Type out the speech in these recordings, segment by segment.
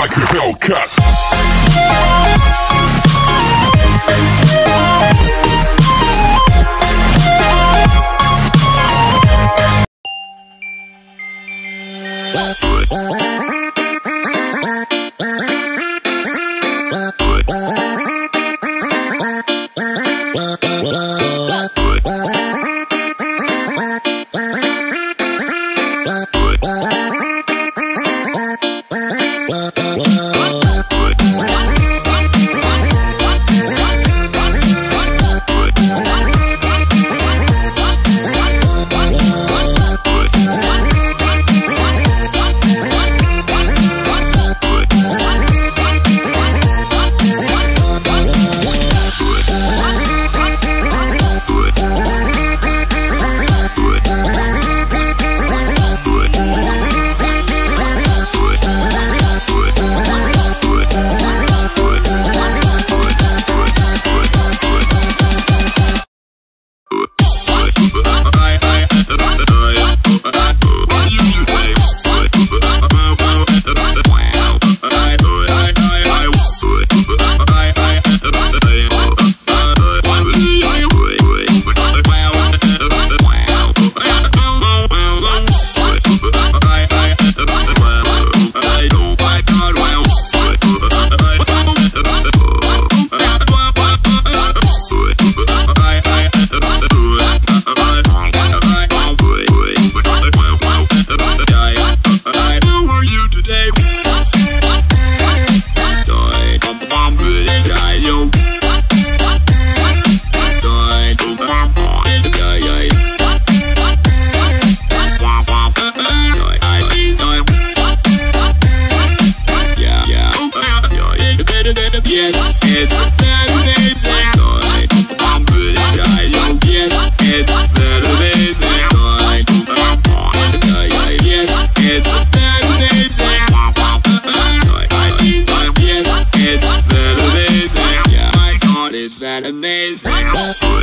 like a Hellcat.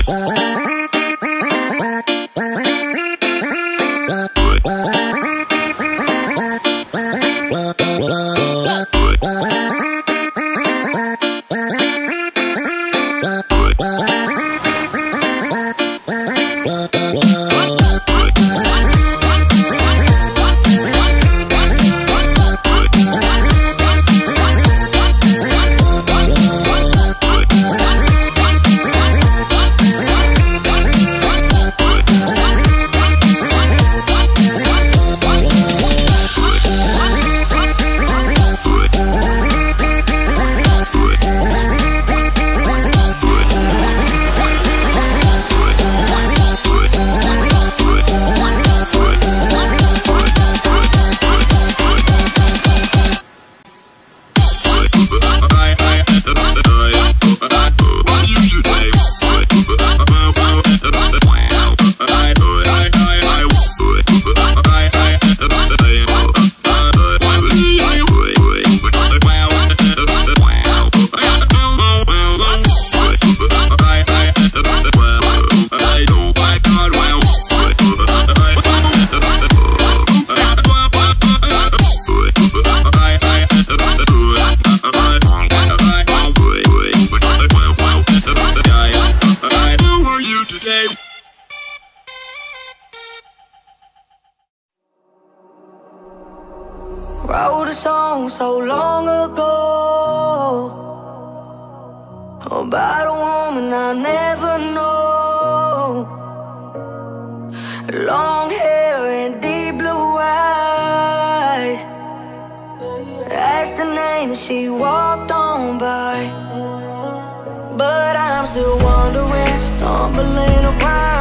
Bye. Wrote a song so long ago about a woman I'll never know. Long hair and deep blue eyes. That's the name she walked on by. But I'm still wondering, stumbling around.